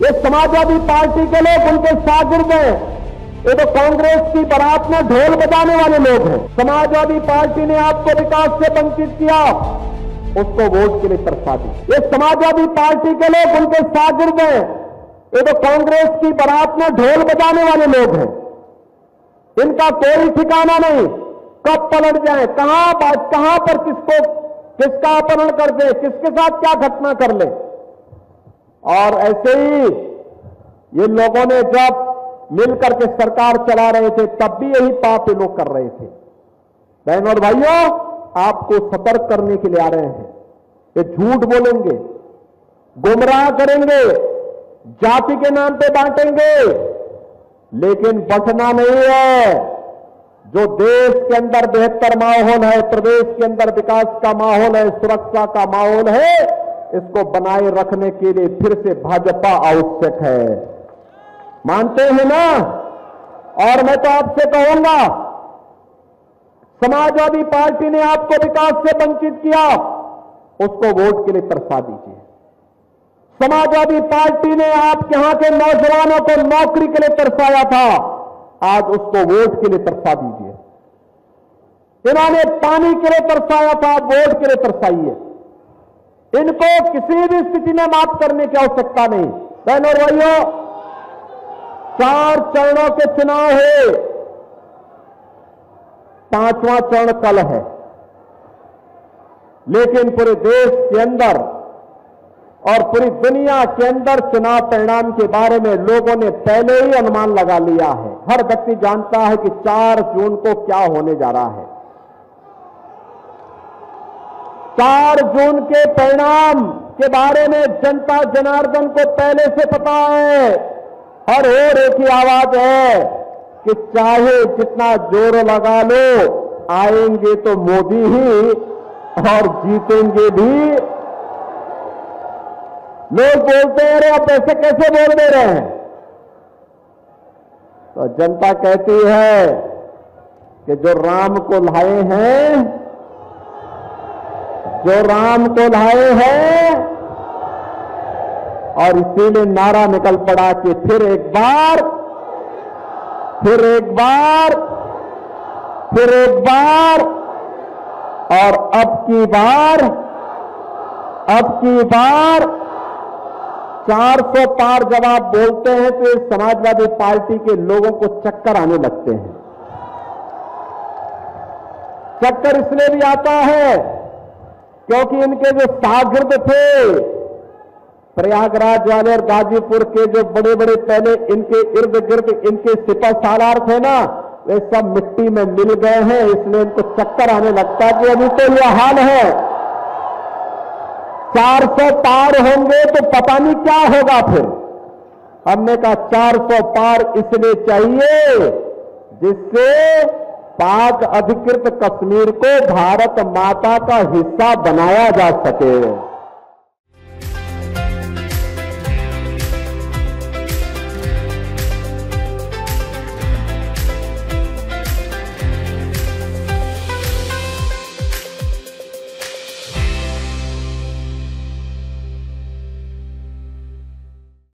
ये समाजवादी पार्टी के लोग उनके शागिर्द हैं ये तो कांग्रेस की बारात में ढोल बजाने वाले लोग हैं। समाजवादी पार्टी ने आपको विकास से वंचित किया, उसको वोट के लिए तरसा दी ये समाजवादी पार्टी के लोग उनके शागिर्द हैं ये तो कांग्रेस की बारात में ढोल बजाने वाले लोग हैं। इनका कोई ठिकाना नहीं। कब पलट जाए? कहाँ कहाँ पर किसको किसका अपहरण कर दे? किसके साथ क्या घटना कर ले? और ऐसे ही ये लोगों ने जब मिलकर के सरकार चला रहे थे, तब भी यही पाप ये लोग कर रहे थे। बहन और भाइयों, आपको सतर्क करने के लिए आ रहे हैं। ये झूठ बोलेंगे, गुमराह करेंगे, जाति के नाम पे बांटेंगे, लेकिन बचना नहीं है। जो देश के अंदर बेहतर माहौल है, प्रदेश के अंदर विकास का माहौल है, सुरक्षा का माहौल है इसको बनाए रखने के लिए फिर से भाजपा आवश्यक है। मानते हैं ना? और मैं तो आपसे कहूँगा, समाजवादी पार्टी ने आपको विकास से वंचित किया, उसको वोट के लिए तरसा दीजिए। समाजवादी पार्टी ने आपके यहाँ के नौजवानों को नौकरी के लिए तरसाया था, आज उसको वोट के लिए तरसा दीजिए। इन्होंने पानी के लिए तरसाया था वोट के लिए तरसाइए। इनको किसी भी स्थिति में माफ़ करने की आवश्यकता नहीं। बहनों, भाइयों, चार चरणों के चुनाव है। पांचवां चरण कल है। लेकिन पूरे देश के अंदर और पूरी दुनिया के अंदर चुनाव परिणाम के बारे में लोगों ने पहले ही अनुमान लगा लिया है। हर व्यक्ति जानता है कि 4 जून को क्या होने जा रहा है। 4 जून के परिणाम के बारे में जनता जनार्दन को पहले से पता है। और और एक ही आवाज़ है कि चाहे जितना ज़ोर लगा लो, आएँगे तो मोदी ही और जीतेंगे भी। लोग बोलते हैं, अरे, आप ऐसे कैसे बोल दे रहे हैं? तो जनता कहती है कि जो राम को लाए हैं जो राम को लाए हैं। और इसीलिए नारा निकल पड़ा कि फिर एक बार, फिर एक बार, फिर एक बार, और अब की बार, अब की बार। 400 पार जब आप बोलते हैं तो समाजवादी पार्टी के लोगों को चक्कर आने लगते हैं। चक्कर इसलिए भी आता है क्योंकि इनके जो शागिर्द थे, प्रयागराज वाले और गाजीपुर के जो बड़े बड़े पहले इनके इर्द गिर्द इनके सिपा सालार थे ना, वे सब मिट्टी में मिल गए हैं, इसलिए इनको चक्कर आने लगता है कि अभी तो यह हाल है। 400 पार होंगे तो पता नहीं क्या होगा फिर। हमने कहा 400 पार इसलिए चाहिए जिससे पाक अधिकृत कश्मीर को भारत माता का हिस्सा बनाया जा सके।